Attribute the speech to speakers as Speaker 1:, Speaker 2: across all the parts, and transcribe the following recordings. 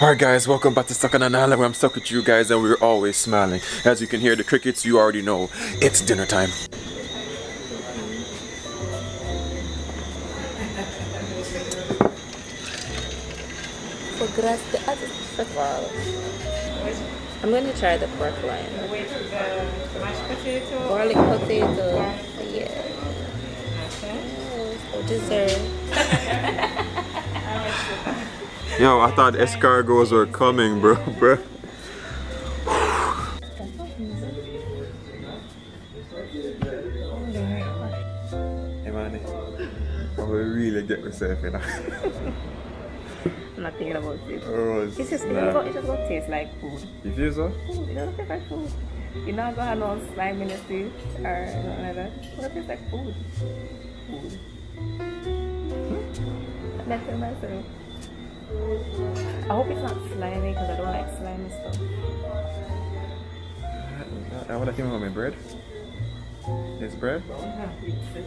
Speaker 1: Alright guys, welcome back to Stuck on an Island where I'm stuck with you guys and we're always smiling. As you can hear the crickets, you already know. It's dinner time.
Speaker 2: I'm going to try the pork loin.
Speaker 3: With the mashed potato.
Speaker 2: Garlic potato. Yeah.
Speaker 3: Okay.
Speaker 2: For dessert.
Speaker 1: Yo, I thought escargots were coming, bro, bro. hey man, I'm gonna really get myself in.
Speaker 2: I'm not thinking about it.
Speaker 1: Oh,
Speaker 2: It's just, it's,
Speaker 1: nah.
Speaker 2: just, it's just gonna taste like food.
Speaker 1: You feel so?
Speaker 2: Food. It doesn't taste like food. You're not gonna have no slime in the seed or nothing like that. It's gonna taste like food. Food. Hmm? That's it myself. I hope it's not slimy because I don't like slimy stuff.
Speaker 1: That what I came with my bread? It's bread?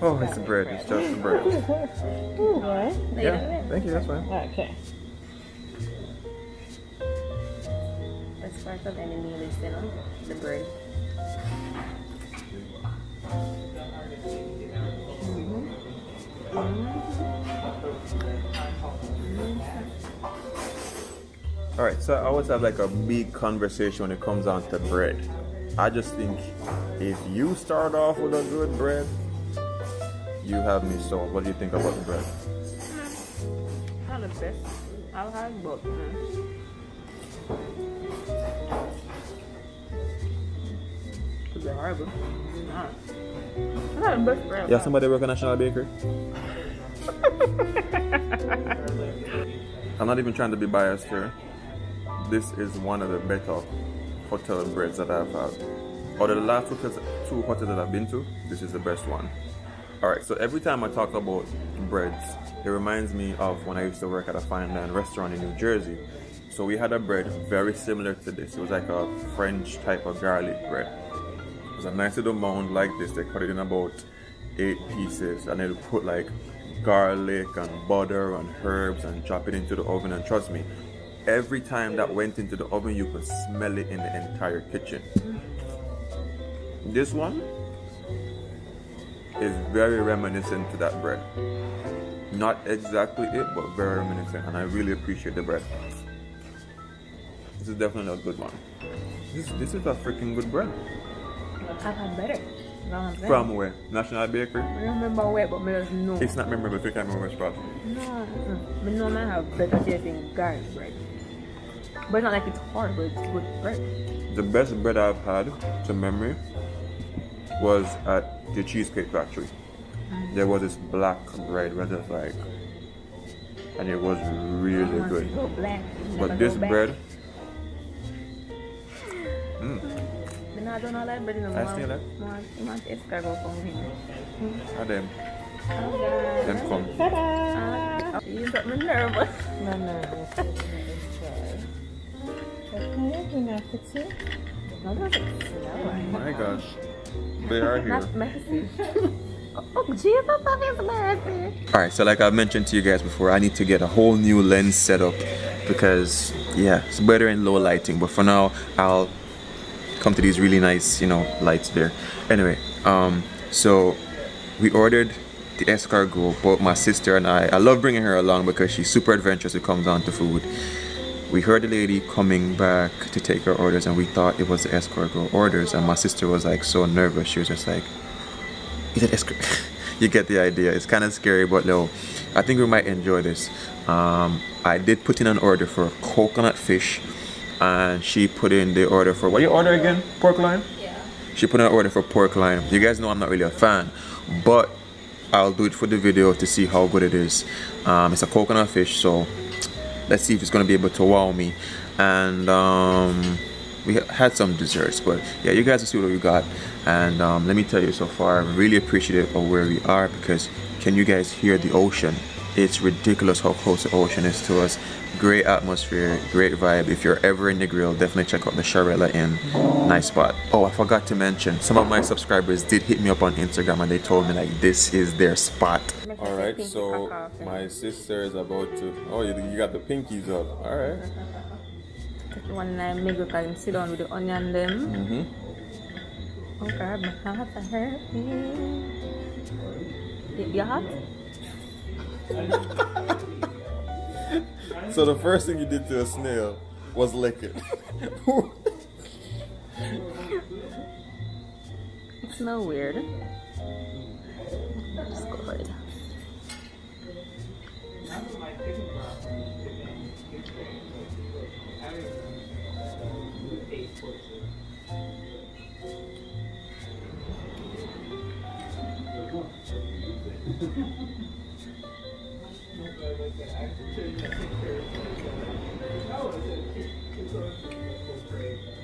Speaker 1: Oh, it's bread. It's just the bread.
Speaker 2: What?
Speaker 1: Yeah, thank you. That's fine.
Speaker 2: Okay. Of any meal is, you the bread.
Speaker 1: All right, so I always have like a big conversation when it comes down to bread. I just think if you start off with a good bread, you have me sold. What do you think about the bread?
Speaker 2: Not the best. I'll have both. Mm. It's horrible. It's not. It's not best bread.
Speaker 1: Yeah, somebody work at National Bakery. I'm not even trying to be biased here. This is one of the better hotel breads that I've had. Out of the last hotels, two hotels that I've been to, this is the best one. Alright, so every time I talk about breads, it reminds me of when I used to work at a fine dine restaurant in New Jersey. So we had a bread very similar to this. It was like a French type of garlic bread. It was a nice little mound like this. They cut it in about eight pieces and they'll put like garlic and butter and herbs and drop it into the oven and trust me, every time that went into the oven you could smell it in the entire kitchen. This one is very reminiscent to that bread. Not exactly it, but very reminiscent, and I really appreciate the bread. This is definitely a good one. This, this is a freaking good bread.
Speaker 2: I've had better. No,
Speaker 1: From where? National Bakery?
Speaker 2: I remember where, but I just know.
Speaker 1: It's not memorable, if you can't remember which spot.
Speaker 2: No, mm-mm. I know I have better tasting garlic bread. But it's not like it's horrible, it's good bread.
Speaker 1: The best bread I've had to memory was at the Cheesecake Factory. Mm-hmm. There was this black bread where it's like, and it was really good. But this bread, mm,
Speaker 2: But no, I don't know that bread in the
Speaker 1: I
Speaker 2: mouth.
Speaker 1: see that.
Speaker 2: You want escargot from him.
Speaker 1: are them,
Speaker 2: Oh, God.
Speaker 1: them come.
Speaker 2: Ah, you got me nervous.
Speaker 3: No, no. Okay, you know, it's it.
Speaker 2: No, that's slow.
Speaker 1: My gosh, they are here.
Speaker 2: Not messy. oh, Jesus, that is messy.
Speaker 1: Alright, so like I've mentioned to you guys before, I need to get a whole new lens set up because yeah, it's better in low lighting. But for now, I'll come to these really nice, you know, lights there. Anyway, um, so we ordered the escargot, both my sister and I. I love bringing her along because she's super adventurous when it comes down to food. We heard the lady coming back to take her orders and we thought it was the escargot orders and my sister was like so nervous. She was just like, is it escargot? you get the idea. It's kind of scary, but no, I think we might enjoy this. Um, I did put in an order for coconut fish, and she put in the order for what you order again? Pork loin.
Speaker 2: Yeah.
Speaker 1: She put in an order for pork loin. You guys know I'm not really a fan, but I'll do it for the video to see how good it is. Um, it's a coconut fish, so let's see if it's gonna be able to wow me. And um, we had some desserts, but yeah, you guys will see what we got. And um, let me tell you, so far, I'm really appreciative of where we are because can you guys hear the ocean It's ridiculous how close the ocean is to us. Great atmosphere, great vibe. If you're ever in Negril, definitely check out the Charela Inn. Nice spot. Oh, I forgot to mention, some of my subscribers did hit me up on Instagram and they told me like this is their spot. All right, so my sister is about to. Oh, you, you got the pinkies up. All right.
Speaker 2: One night, make can sit down with the onion them.
Speaker 1: Mm-hmm.
Speaker 2: Oh, God, my heart hurt me. You hot?
Speaker 1: So the first thing you did to a snail was lick it.
Speaker 2: It smells weird. Just go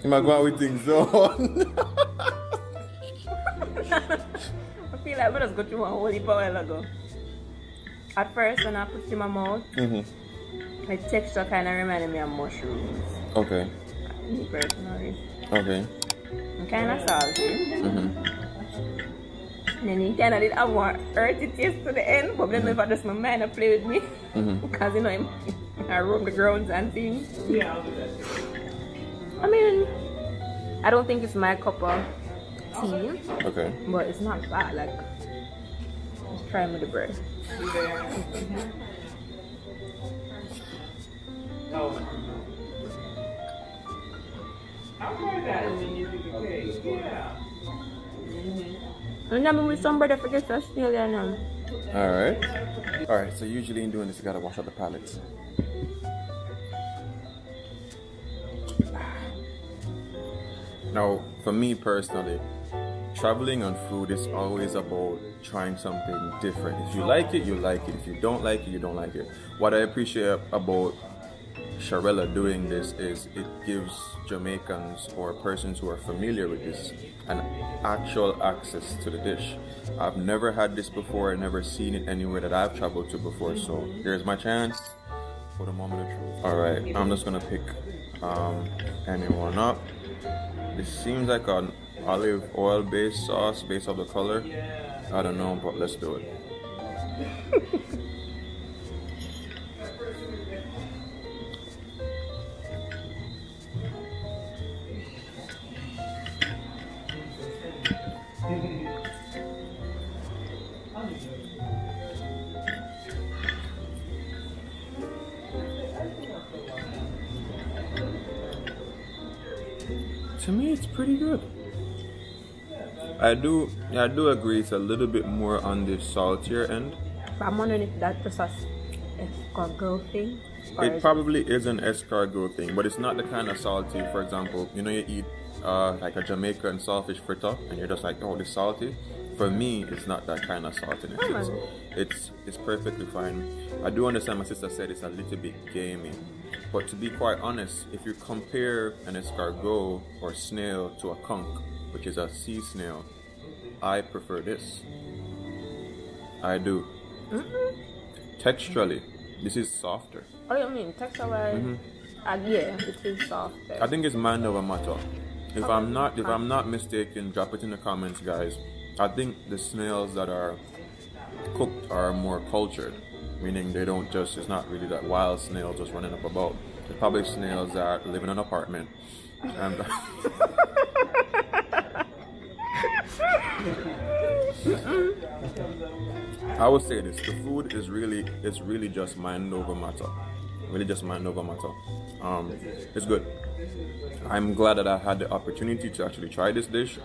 Speaker 2: for it.
Speaker 1: you might go out with things on.
Speaker 2: I feel like we just got through one whole heap a while ago. At first, when I put it in my mouth,
Speaker 1: mm-hmm.
Speaker 2: the texture kind of reminded me of mushrooms.
Speaker 1: Okay.
Speaker 2: Me personally.
Speaker 1: Okay.
Speaker 2: And kind of salty.
Speaker 1: Mm-hmm.
Speaker 2: And then he kind of did have one earthy taste to the end, but then if I just my mind to play with me,
Speaker 1: Mm-hmm.
Speaker 2: because you know I roam the grounds and things. I mean, I don't think it's my cup of tea,
Speaker 1: Okay.
Speaker 2: but it's not bad. Like, let's try with the bread. And I'm with some bread, I forget to steal there now.
Speaker 1: All right. All right. So usually in doing this, you gotta wash out the pallets. Now, for me personally, traveling on food is always about trying something different. If you like it, you like it. If you don't like it, you don't like it. What I appreciate about Charela doing this is it gives Jamaicans or persons who are familiar with this an actual access to the dish. I've never had this before, I've never seen it anywhere that I've traveled to before, so here's my chance for the moment of truth. Alright, I'm just gonna pick um, anyone up. This seems like an olive oil based sauce based off the color. I don't know, but let's do it. To me, it's pretty good. I do, I do agree. It's a little bit more on the saltier end.
Speaker 2: But I'm wondering if that's just a escargot thing. or
Speaker 1: It
Speaker 2: is
Speaker 1: probably is an escargot thing, but it's not the kind of salty. For example, you know, you eat uh, like a Jamaican saltfish fritter, and you're just like, oh, this salty. For me, it's not that kind of saltiness.
Speaker 2: Oh,
Speaker 1: It's, it's it's perfectly fine. I do understand. My sister said it's a little bit gamey, but to be quite honest, if you compare an escargot or snail to a conch, which is a sea snail, I prefer this. I do. Mm-hmm. Texturally, this is softer.
Speaker 2: Oh, you mean texture wise? Mm-hmm. Uh, yeah, it is soft.
Speaker 1: I think it's mind over matter. If I'm not if I'm uh. not mistaken, drop it in the comments, guys. I think the snails that are cooked are more cultured, meaning they don't just it's not really that wild snail just running up about. It's probably snails that live in an apartment. And I would say this: the food is really it's really just mind over matter. Really just mind over matter. Um, it's good. I'm glad that I had the opportunity to actually try this dish.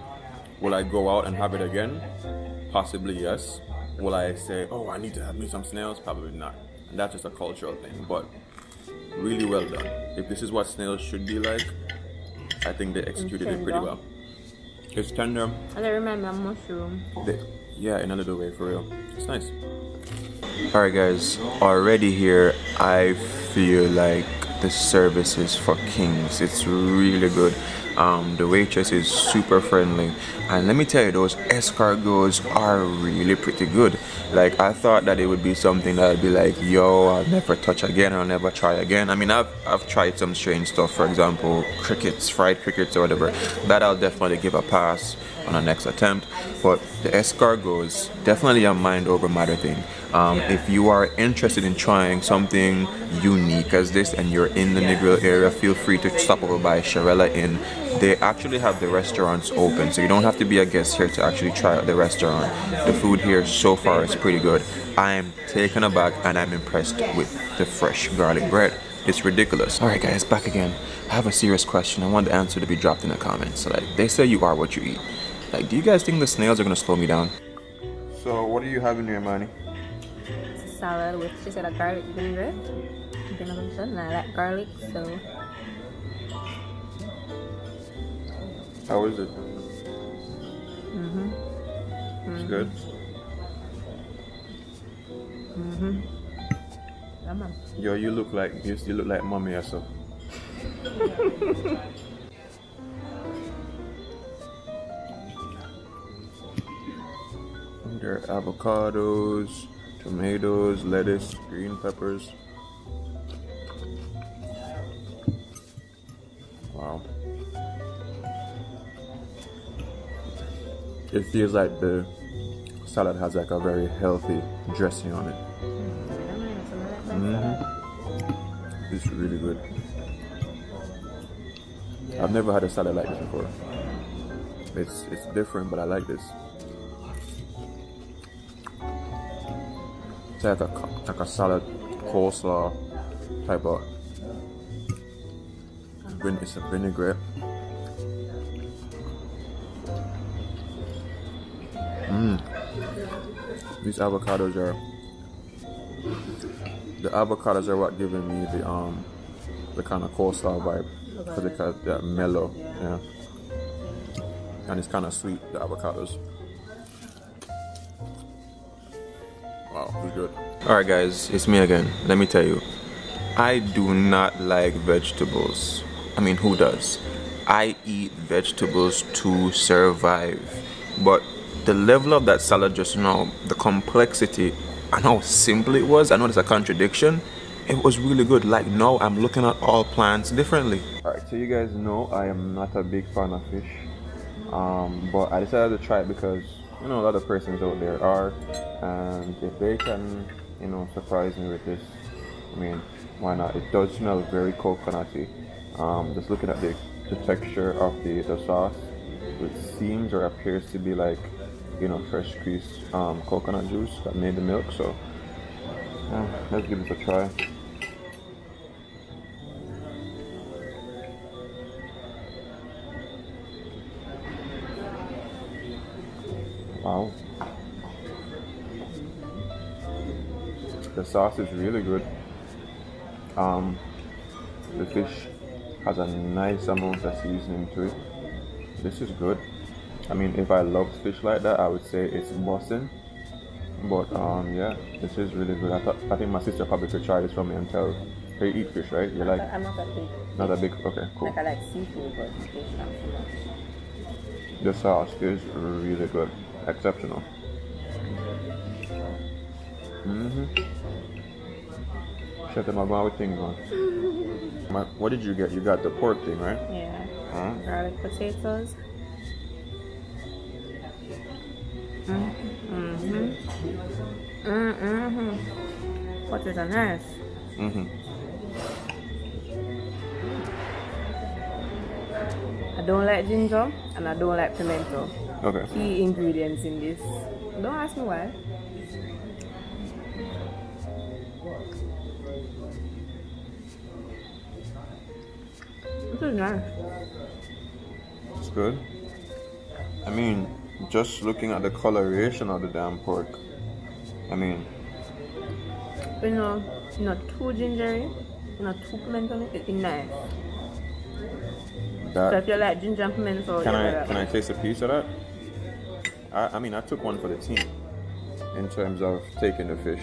Speaker 1: Will I go out and have it again? Possibly yes. Will I say, oh, I need to have me some snails? Probably not. And that's just a cultural thing. But really well done. If this is what snails should be like, I think they executed it pretty well. It's tender.
Speaker 2: And I remember mushroom.
Speaker 1: They- yeah, in a little way, for real. It's nice. Alright, guys, already here, I feel like the service is for kings. It's really good. Um, the waitress is super friendly, and let me tell you, those escargots are really pretty good. Like I thought that it would be something that I'd be like, yo, I'll never touch again, I'll never try again. I mean, I've I've tried some strange stuff, for example, crickets, fried crickets or whatever. That I'll definitely give a pass on a next attempt. But the escargots, definitely a mind over matter thing. Um, if you are interested in trying something unique as this and you're in the Negril area, feel free to stop over by Charela Inn. They actually have the restaurants open, so you don't have to be a guest here to actually try out the restaurant. The food here so far is pretty good. I am taken aback and I'm impressed with the fresh garlic bread. It's ridiculous. Alright guys, back again. I have a serious question. I want the answer to be dropped in the comments. So, Like, they say you are what you eat. Like, do you guys think the snails are gonna slow me down? So, what are you having here, Manny?
Speaker 2: It's a salad with she said a garlic. Vinaigrette, and I like garlic, so
Speaker 1: How is it?
Speaker 2: Mm hmm.
Speaker 1: It's good.
Speaker 2: Mm hmm. Yeah.
Speaker 1: Yo, you look like you, you look like mommy so. there are avocados, tomatoes, lettuce, green peppers. Wow. It feels like the salad has like a very healthy dressing on it. Mm-hmm. It's really good. I've never had a salad like this before. It's it's different, but I like this. It's like a salad coleslaw type of. It's a vinaigrette. Mmm. These avocados are the avocados are what giving me the um the kind of coleslaw vibe because got that mellow, yeah, and it's kind of sweet. The avocados. It's good. All right, guys, it's me again. Let me tell you, I do not like vegetables. I mean, who does? I eat vegetables to survive, but the level of that salad just now, the complexity and how simple it was, I know it's a contradiction. It was really good. Like now I'm looking at all plants differently. Alright, so you guys know I am not a big fan of fish. Um, but I decided to try it because you know a lot of persons out there are and if they can, you know, surprise me with this, I mean, why not? It does smell very coconutty. Um, just looking at the, the texture of the, the sauce, it seems or appears to be like you know, fresh squeezed um, coconut juice that made the milk. So let's give this a try. Wow. The sauce is really good. Um, the fish has a nice amount of seasoning to it. This is good. I mean, if I loved fish like that, I would say it's Boston. But um, yeah, this is really good. I thought I think my sister probably could try this for me and tell. Hey, you eat fish, right? You like
Speaker 2: I'm not that big.
Speaker 1: not that big? Okay, cool.
Speaker 2: Like I like seafood, but fish not so much.
Speaker 1: The sauce is really good, exceptional. Mm-hmm. Shut them up, what thing on? My- What did you get? You got the pork thing, right?
Speaker 2: Yeah.
Speaker 1: Huh?
Speaker 2: Garlic potatoes. Mm-hmm. Mm-hmm. What is a nice?
Speaker 1: Mhm.
Speaker 2: I don't like ginger and I don't like pimento.
Speaker 1: Okay.
Speaker 2: Key ingredients in this. Don't ask me why. This is nice.
Speaker 1: It's good. I mean, just looking at the coloration of the damn pork. I mean,
Speaker 2: You know, not too gingery, not too pimento. It's nice. So if you like ginger and pimento,
Speaker 1: Can I can I taste a piece of that? I, I mean I took one for the team in terms of taking the fish.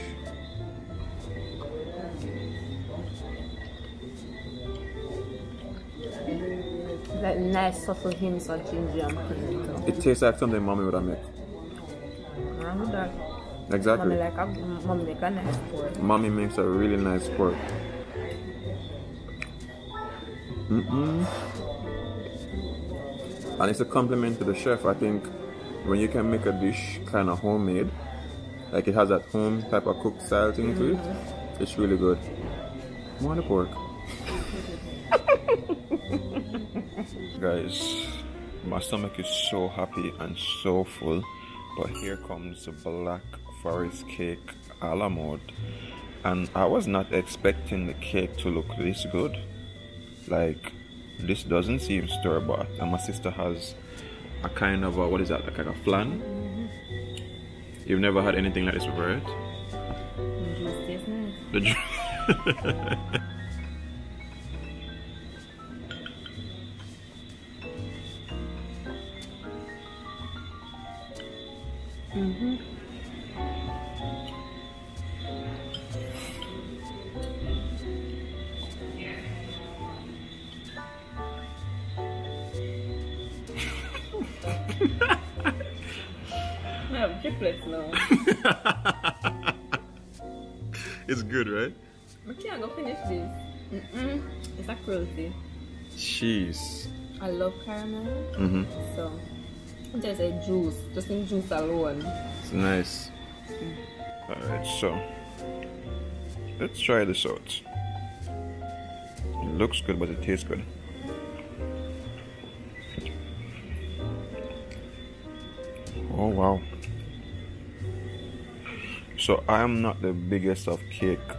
Speaker 2: Like nice subtle hints of ginger and. So.
Speaker 1: It tastes like something mommy would have made.
Speaker 2: That.
Speaker 1: Exactly.
Speaker 2: Mommy like a mommy make a nice pork.
Speaker 1: Mommy makes a really nice pork. Mm-mm. And it's a compliment to the chef. I think when you can make a dish kind of homemade, like it has that home type of cooked style thing to it, it's really good. More the pork. Guys, my stomach is so happy and so full, but here comes the Black Forest cake a la mode. And I was not expecting the cake to look this good. Like, this doesn't seem store bought. And uh, my sister has a kind of a, what is that, like a flan? You've never had anything like this before, right?
Speaker 2: Juice tastes nice.
Speaker 1: The
Speaker 2: I have triplets now.
Speaker 1: it's good, right?
Speaker 2: I can't go finish this. Mm-mm. It's a cruelty.
Speaker 1: Cheese.
Speaker 2: I love caramel,
Speaker 1: Mm-hmm.
Speaker 2: so just a juice, just in juice alone.
Speaker 1: It's nice. Alright, so let's try this out. It looks good, but it tastes good. Oh wow. So I am not the biggest of cake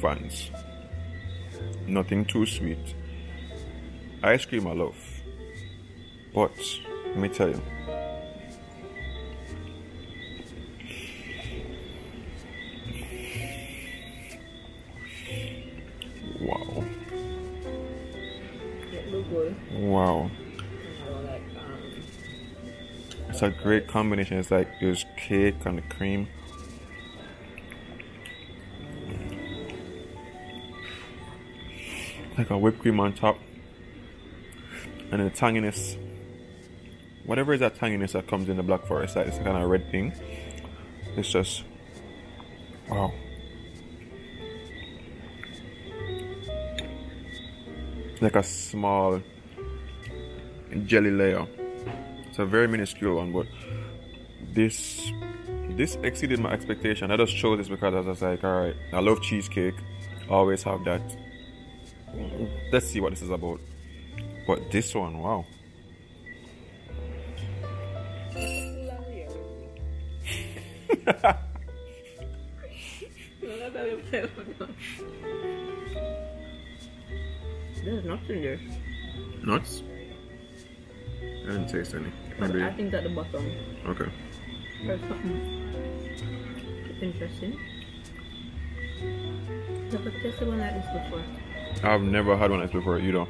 Speaker 1: fans. Nothing too sweet. Ice cream I love. But let me tell you. A great combination. It's like there's cake and the cream. Like a whipped cream on top. And the tanginess. Whatever is that tanginess that comes in the Black Forest side, it's kind of red thing. It's just wow. Like a small jelly layer. It's a very minuscule one, but this this exceeded my expectation. I just chose this because I was like, all right, I love cheesecake, always have that. Let's see what this is about. But this one, wow.
Speaker 2: There's nothing there.
Speaker 1: Nuts? I didn't taste any.
Speaker 2: But
Speaker 1: Maybe.
Speaker 2: I think at the bottom
Speaker 1: Okay.
Speaker 2: there's something interesting. Never tasted one like this before.
Speaker 1: I've never had one like this before either.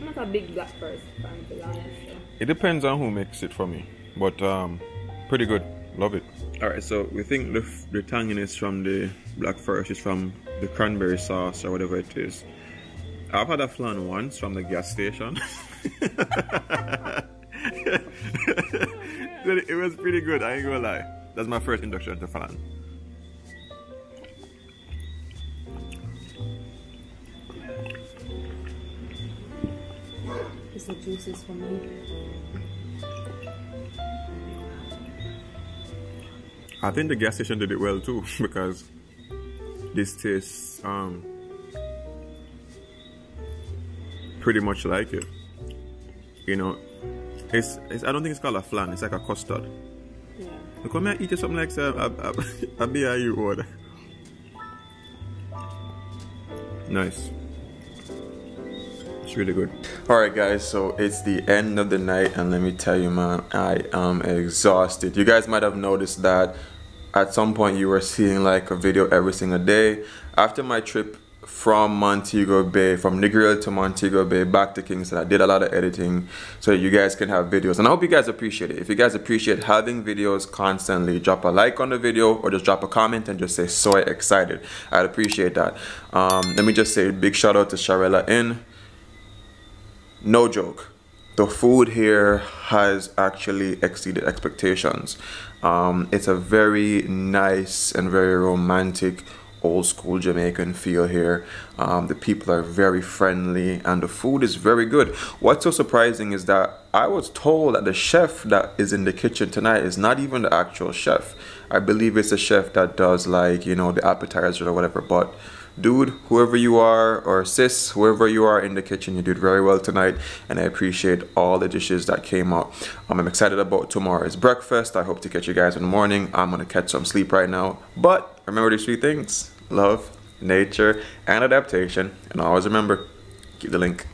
Speaker 2: I'm not a big black forest fan, to be honest. So.
Speaker 1: It depends on who makes it for me, but um, pretty good. Love it. All right, so we think the the tanginess from the black forest is from the cranberry sauce or whatever it is. I've had a flan once from the gas station. it was pretty good. I ain't gonna lie. That's my first induction to flan.
Speaker 2: It's the juices for me.
Speaker 1: I think the gas station did it well too because this tastes um pretty much like it. You know, it's, it's I don't think it's called a flan. It's like a custard.
Speaker 2: Yeah.
Speaker 1: Look, come here, eat something like a a, a, a BIU order. Nice. It's really good. Alright guys, so it's the end of the night and let me tell you man, I am exhausted. You guys might have noticed that at some point you were seeing like a video every single day. After my trip from Montego Bay, from Negril to Montego Bay, back to Kingston, I did a lot of editing so you guys can have videos. And I hope you guys appreciate it. If you guys appreciate having videos constantly, drop a like on the video or just drop a comment and just say so excited. I'd appreciate that. Um, let me just say big shout out to Charela Inn. no joke the food here has actually exceeded expectations um, it's a very nice and very romantic old school Jamaican feel here. Um, the people are very friendly and the food is very good. What's so surprising is that I was told that the chef that is in the kitchen tonight is not even the actual chef. I believe it's a chef that does like, you know, the appetizer or whatever. But dude, whoever you are, or sis, whoever you are in the kitchen, you did very well tonight. And I appreciate all the dishes that came out. Um, I'm excited about tomorrow's breakfast. I hope to catch you guys in the morning. I'm going to catch some sleep right now. But remember these three things love, nature, and adaptation. And always remember, keep the link.